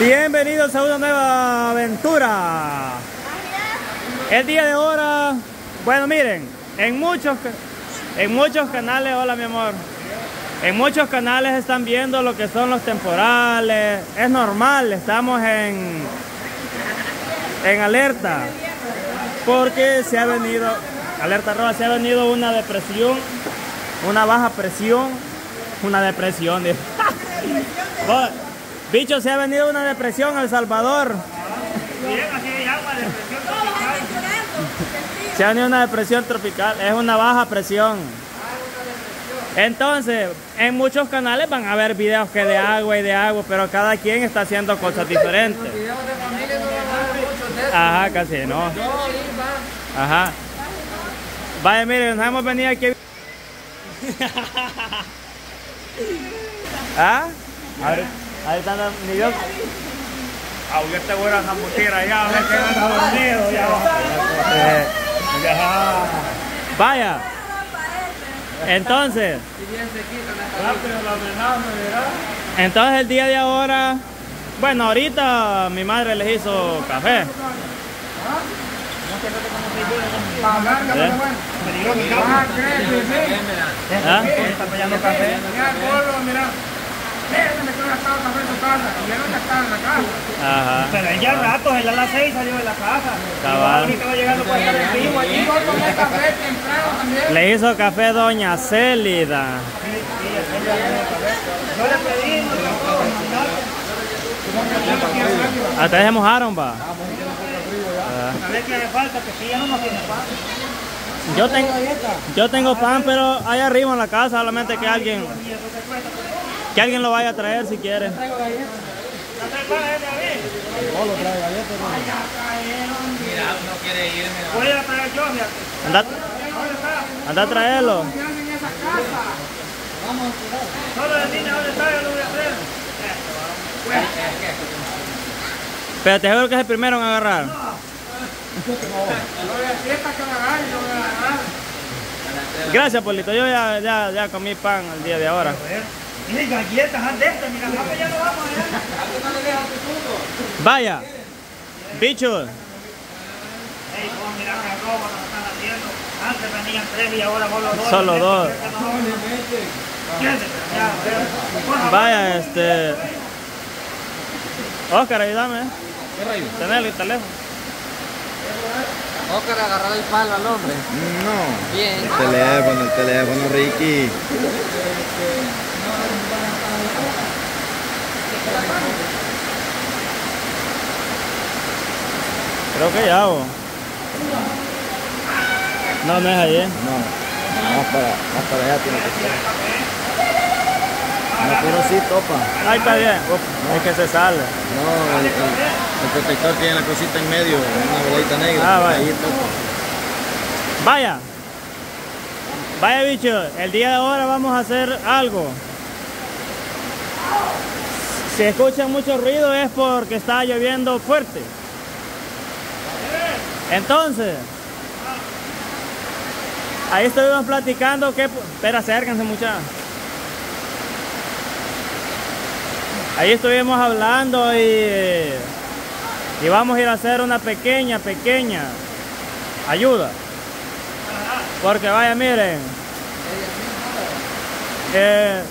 Bienvenidos a una nueva aventura. El día de ahora, bueno miren, en muchos, en muchos canales, hola mi amor, en muchos canales están viendo lo que son los temporales. Es normal, estamos en, en alerta. Porque se ha venido, alerta roja, se ha venido una depresión, una baja presión, una depresión. De... Bicho, se ha venido una depresión a El Salvador. Se ha venido una depresión tropical, es una baja presión. Entonces, en muchos canales van a ver videos que de agua y de agua, pero cada quien está haciendo cosas diferentes. Ajá, casi no. Ajá. Vaya, miren, nos hemos venido aquí. ¿Ah? A ver. Ahí están ni Dios. Ah, yo te voy a dormido ya. Eh, Vaya. Entonces. Entonces el día de ahora, bueno, ahorita mi madre les hizo café. ¿Ah? Ajá. Pero ella rato, él a las 6 salió de la casa. Cabal. Ahorita va llegando primo allí. Le hizo café doña Célida. Yo le pedí, no le Hasta se mojaron, va. A ver qué le falta, que si ya no nos tiene pan. Yo tengo, yo tengo pan, pero hay arriba en la casa, solamente que alguien, que alguien lo vaya a traer si quiere. ¿No mira. Voy a traer yo. Anda, anda a traerlo. Solo de niña, ¿dónde está? Yo lo voy a que es el primero en agarrar. Gracias, Polito. Yo ya, ya, ya comí pan el día de ahora. Mira, y galletas, haz de estas, mira, papá, ya no vamos allá. Vaya. Bicho. Ey, vos mirá qué robo nos están haciendo. Antes venían tres y ahora solo dos. Vaya, este. Oscar, ayúdame. ¿Qué rayo? Tener el teléfono. Oscar, agarrar el palo al hombre. No. Bien. El teléfono, el teléfono, Ricky. Creo que ya. No, no es. ¿eh? No. Más para, más para allá tiene que ser. No, pero sí topa. Ahí está bien. Uf, es que se sale. No, el, el- el protector tiene la cosita en medio, una bolita negra. Ah, vaya. Ahí topa. Vaya. Vaya, bicho. El día de ahora vamos a hacer algo. Si escuchan mucho ruido es porque está lloviendo fuerte. Entonces, ahí estuvimos platicando que... Espera, acérquense muchachos. Ahí estuvimos hablando y, y vamos a ir a hacer una pequeña, pequeña ayuda. Porque vaya, miren. eh,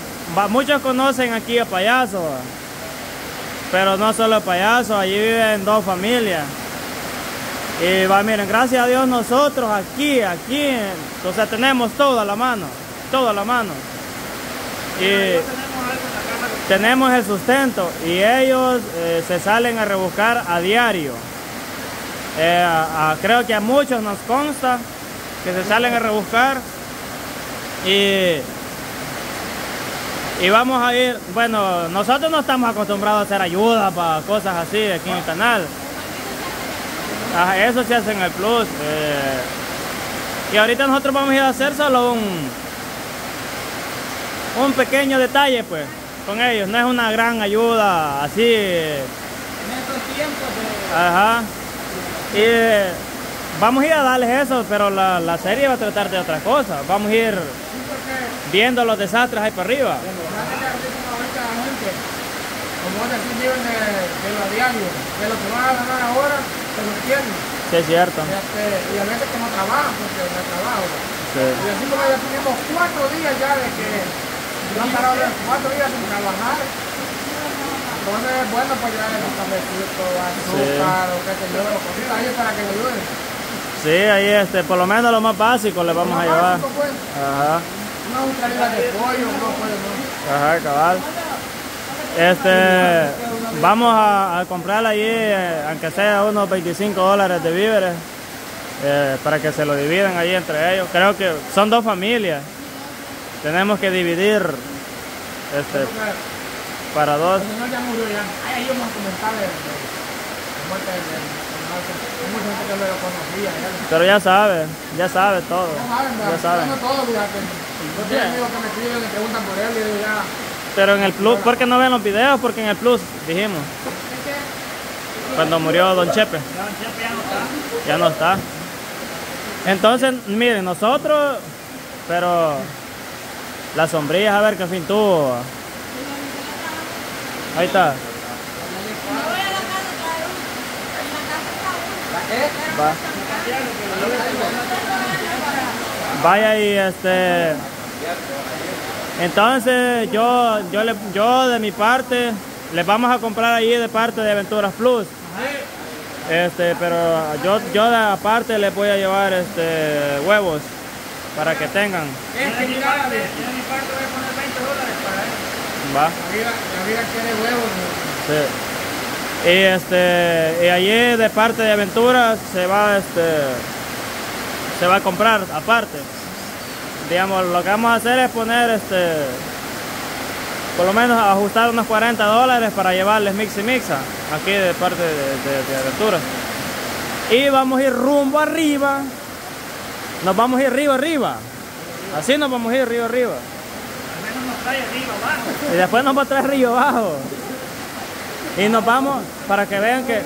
muchos conocen aquí a Payaso. Pero no solo a Payaso, allí viven dos familias. Y va, miren, gracias a Dios nosotros aquí, aquí, sea, tenemos todo a la mano, todo a la mano. Y tenemos el sustento y ellos eh, se salen a rebuscar a diario. Eh, a- a- creo que a muchos nos consta que se salen a rebuscar y Y vamos a ir, bueno, nosotros no estamos acostumbrados a hacer ayuda para cosas así aquí en el canal. Ajá, eso se hace en el plus. eh. y ahorita nosotros vamos a ir a hacer solo un, un pequeño detalle pues con ellos. No es una gran ayuda así. En. Ajá. Y eh, vamos a ir a darles eso, pero la, la serie va a tratar de otra cosa. Vamos a ir viendo los desastres ahí para arriba. ahorita la gente, como vos decís, viven de, de lo diario, de lo que van a ganar ahora, se lo tienen. Sí, es cierto. Este, y a veces no trabajan, porque no trabajo. Sí. Y así como ya tenemos cuatro días ya de que no han parado ya cuatro días sin trabajar. Entonces es bueno pues llevarle los cafecitos, azúcar, o qué sé yo, cositas ahí para que le ayuden. Sí, ahí este, por lo menos lo más básico le vamos a Lo llevar. básico, pues, Ajá, una ultraliga de pollo, no puede no. ajá, cabal. Este, vamos a, a comprar allí, eh, aunque sea unos 25 dólares de víveres, eh, para que se lo dividan ahí entre ellos. Creo que son dos familias. Tenemos que dividir este, para dos. El señor ya murió ya. Hay ahí unos comentarios de, de, de muerte de, de, de- Hay mucha gente que lo conocía. Ya, Pero ya sabe, ya sabe todo. ya saben, Ya saben. Yo tengo amigos que me escriben y preguntan por él y ya. Pero en el plus, ¿por qué no ven los videos? Porque en el plus dijimos. Cuando murió Don Chepe. Don Chepe ya no está. Ya no está. Entonces, miren, nosotros, pero las sombrillas, a ver qué fin tuvo. Ahí está. Va. Vaya y este. Entonces yo, yo, le, yo de mi parte les vamos a comprar allí de parte de Aventuras Plus. Este, pero yo, yo de aparte les voy a llevar este huevos para que tengan. Es que mira, la Yo de mi parte voy a poner 20 dólares para él. Va. quiere huevos. Sí. Y este, y allí de parte de Aventuras se va este se va a comprar aparte. Digamos, lo que vamos a hacer es poner este por lo menos ajustar unos 40 dólares para llevarles mix y mixa aquí de parte de, de- Aventuras. Y vamos a ir rumbo arriba. Nos vamos a ir río arriba. Así nos vamos a ir río arriba. Arriba. Y después nos va a traer río abajo. Y nos vamos para que vean que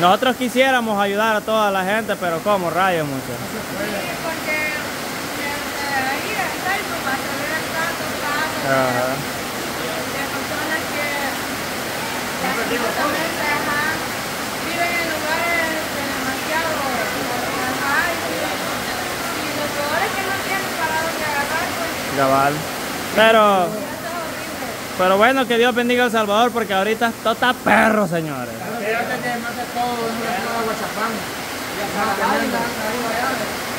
nosotros quisiéramos ayudar a toda la gente, pero como rayos muchachos. porque eh, ahí está salir tantos casos Ajá. de personas que lastimosamente ajá, viven en lugares demasiado ajá, y, y lo peor es que no tienen para dónde agarrar pues Cabal. Pero, pero bueno, que Dios bendiga a El Salvador porque ahorita todo está perro, señores. Más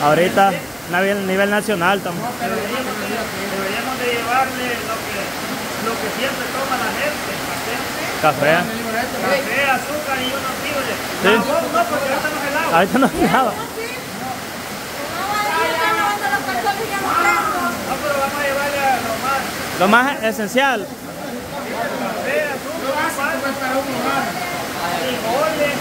Ahorita, a nivel, nivel nacional estamos. Deberíamos de, deberíamos de llevarle lo que, lo que siempre toma la gente. Café, Café. café azúcar y unos víveres. Sí. No, no, porque ahorita no es helado. Ahorita no hay nada. Sí. No hogar. frijoles.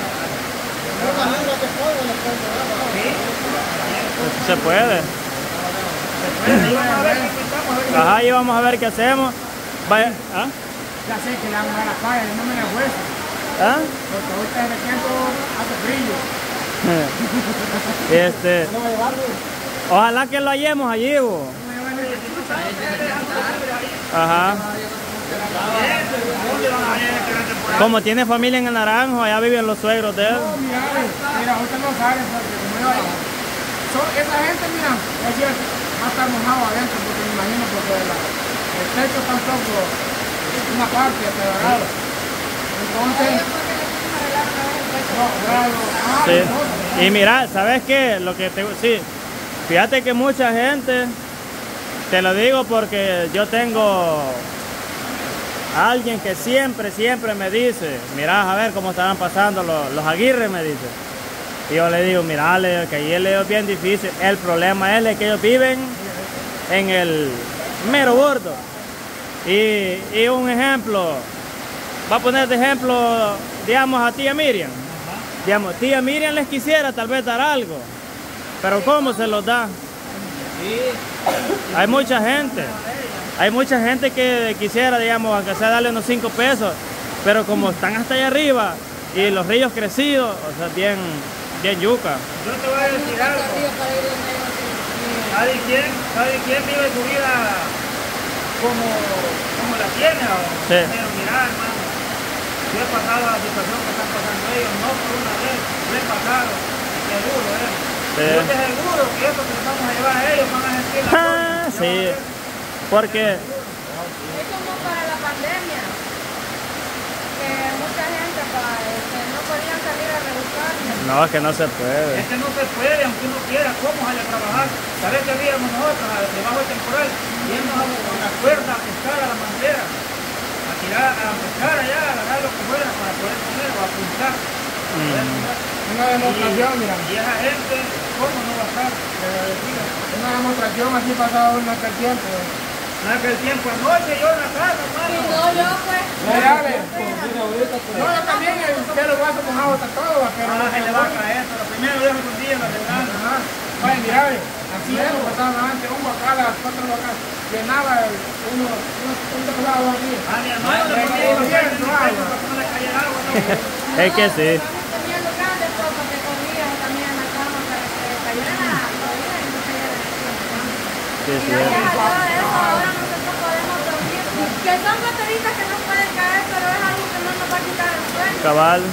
Se puede. Vamos a ver qué pintamos ahorita. Ajá, y vamos a ver qué hacemos. Vaya, ¿ah? Ya sé que la falla, no me la hueso. ¿Ah? Porque ahorita de tiempo hace frío. Este, ojalá que lo hallemos allí, bo. Ajá. Como tiene familia en el Naranjo, allá viven los suegros de él. No, mira, mira, ahorita no yo, son- esa gente, mira, es cierto, va a estar mojado adentro porque me imagino porque la- el techo tampoco es una parte apedregada. Entonces, no, claro, ah, Sí. no, Y mira, ¿sabes qué? Lo que te, sí, fíjate que mucha gente, te lo digo porque yo tengo alguien que siempre, siempre me dice, mira, a ver cómo estarán pasando los, los aguirres, me dice. Y yo le digo, le digo que ahí es bien difícil. El problema es que ellos viven en el, mero gordo. Y, y un ejemplo, va a poner de ejemplo, digamos, a tía Miriam. Digamos, tía Miriam les quisiera tal vez dar algo, pero ¿cómo se los da? Hay mucha gente, hay mucha gente que quisiera, digamos, aunque sea darle unos 5 pesos, pero como están hasta allá arriba y los ríos crecidos, o sea, bien, bien yuca. Yo te voy a decir algo. ¿Sabe quién? ¿Sabe quién vive su vida como, como la tiene? o? Sí. Pero mira, hermano, yo he pasado la situación que están pasando ellos, no por una vez, lo he pasado, seguro, ¿eh? Sí. Yo te aseguro que eso que les vamos a llevar a ellos van a sentir la Ah, cosa. sí, porque Es como para la pandemia, que mucha gente que no podían salir a rebuscar. no, es que no se puede. Es que no se puede, aunque uno quiera, ¿cómo sale a trabajar? ¿Sabes qué habíamos nosotros debajo del temporal? Yendo a la cuerda a pescar a la mantera, a tirar, a pescar allá, a agarrar lo que fuera para poder comer o a apuntar. Una demostración, mira. Y esa gente, ¿cómo no va a estar? Una demostración así pasaba en aquel tiempo. En aquel tiempo, anoche yo en la casa, hermano. No, yo pues. Reales. No, yo también, el pelo vaso mojado está todo, va, pero... Ah, se le va a caer, pero primero déjame un día en la verdad. Ajá. Vaya, mira, así es, lo pasaba antes, un bacala, las cuatro bacas, llenaba el- uno, uno, un aquí. A mi hermano le ponía los pies en el que no le cayera agua. ¿no? Es que sí. Que que no. Sí, sí. Gracias a Dios de eso ahora nosotros podemos dormir. Que son goteritas que nos pueden caer, pero es algo que no nos va a quitar el sueño. Cabal.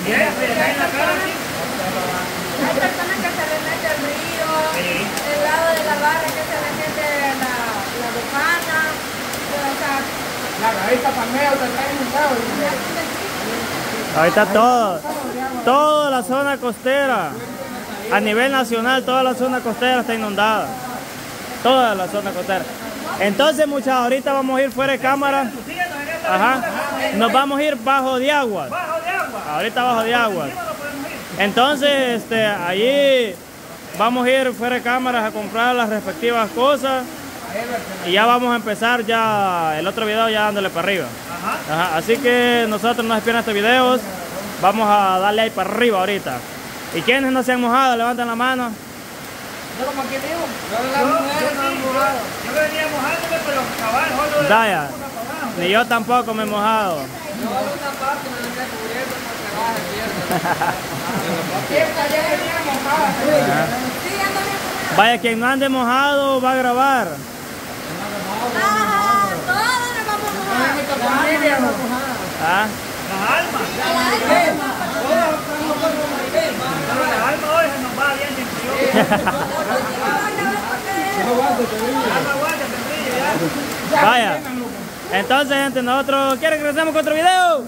Hay personas que se les mete el río, el lado de la barra que se les mete la, la bufanda, o sea, La gavita palmea, te un pedo. Ahorita todo, toda la zona costera, a nivel nacional, toda la zona costera está inundada. Toda la zona costera. Entonces, muchachos, ahorita vamos a ir fuera de cámara. Ajá. Nos vamos a ir bajo de agua. Ahorita bajo de agua. No. Entonces, este, allí vamos a ir fuera de cámaras a comprar las respectivas cosas. Y ya vamos a empezar ya el otro video ya dándole para arriba. Ajá. Así que nosotros nos despiden estos videos. Vamos a darle ahí para arriba ahorita. ¿Y quienes no se han mojado? Levanten la mano. Yo como aquí digo, Yo, yo, sí, yo, yo venía mojándome, pero cabal, solo de Daya. Ni yo tampoco me he mojado. venía mojada. sí, Vaya, quien no ande mojado va a grabar. Ajá, todos nos vamos a mojar. Mi familia, no. ¿Ah? Las almas. Pero las almas hoy se nos va bien de frío. Alma aguanta, tendría ya. Vaya. Entonces, gente, nosotros quieren que regresemos con otro video.